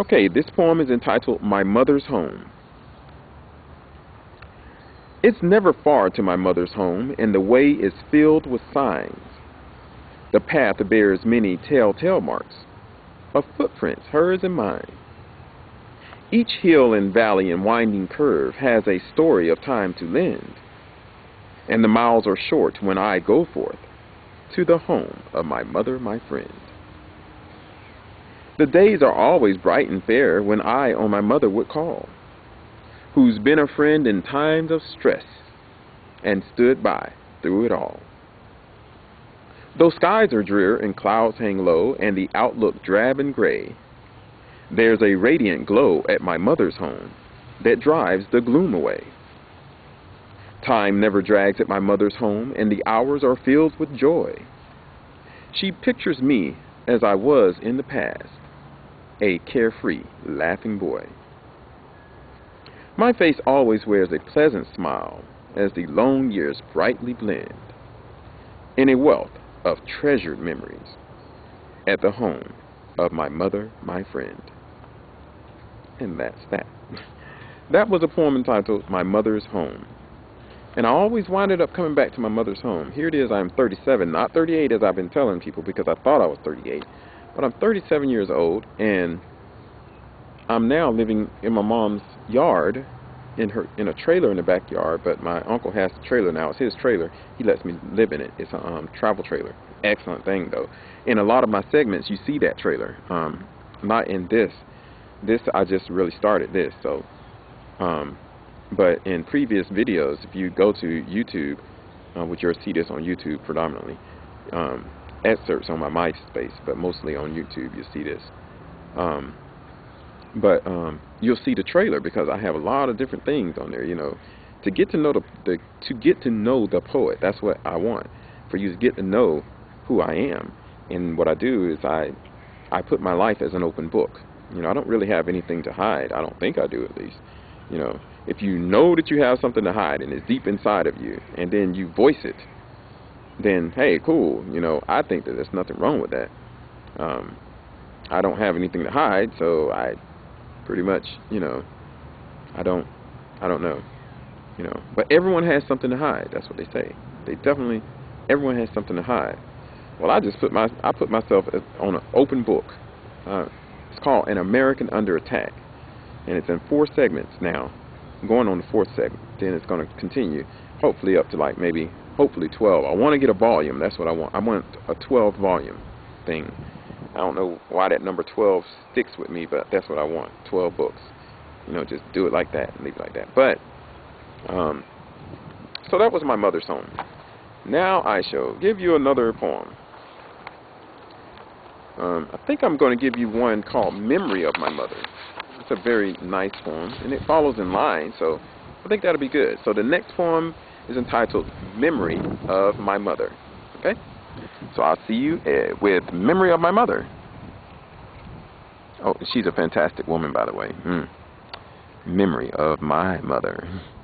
Okay, this poem is entitled My Mother's Home. It's never far to my mother's home, and the way is filled with signs. The path bears many telltale marks of footprints, hers and mine. Each hill and valley and winding curve has a story of time to lend, and the miles are short when I go forth to the home of my mother, my friend. The days are always bright and fair when I on my mother would call, who's been a friend in times of stress and stood by through it all. Though skies are drear and clouds hang low and the outlook drab and gray, there's a radiant glow at my mother's home that drives the gloom away. Time never drags at my mother's home, and the hours are filled with joy. She pictures me as I was in the past, a carefree, laughing boy. My face always wears a pleasant smile as the long years brightly blend in a wealth of treasured memories at the home of my mother, my friend. And that's that. That was a poem entitled My Mother's Home. And I always winded up coming back to my mother's home. Here it is, I'm 37, not 38 as I've been telling people because I thought I was 38. But I'm 37 years old, and I'm now living in my mom's yard in her in a trailer in the backyard, but my uncle has the trailer now. It's his trailer. He lets me live in it. It's a um, travel trailer. Excellent thing though. In a lot of my segments, you see that trailer. Um, not in this. This I just really started this. So, um, but in previous videos, if you go to YouTube, uh, which you'll see this on YouTube predominantly, um, excerpts on my MySpace, but mostly on YouTube, you'll see this. Um, but um, you'll see the trailer because I have a lot of different things on there. You know, to get to know the, the to get to know the poet. That's what I want for you to get to know who I am. And what I do is I I put my life as an open book. You know, I don't really have anything to hide. I don't think I do at least. You know, if you know that you have something to hide and it's deep inside of you, and then you voice it, then hey, cool. You know, I think that there's nothing wrong with that. Um, I don't have anything to hide, so I pretty much, you know, I don't, I don't know, you know. But everyone has something to hide. That's what they say. They definitely, everyone has something to hide. Well, I just put my, I put myself on an open book. Uh, it's called An American Under Attack, and it's in four segments now going on the fourth segment. Then it's going to continue, hopefully up to like maybe, hopefully 12. I want to get a volume. That's what I want. I want a 12 volume thing. I don't know why that number 12 sticks with me, but that's what I want. 12 books. You know, just do it like that and leave it like that. But, um, so that was my mother's home. Now I shall give you another poem. Um, I think I'm going to give you one called Memory of My Mother. It's a very nice poem, and it follows in line, so I think that'll be good. So the next poem is entitled Memory of My Mother. Okay? So I'll see you uh, with Memory of My Mother. Oh, she's a fantastic woman, by the way. Mm. Memory of My Mother.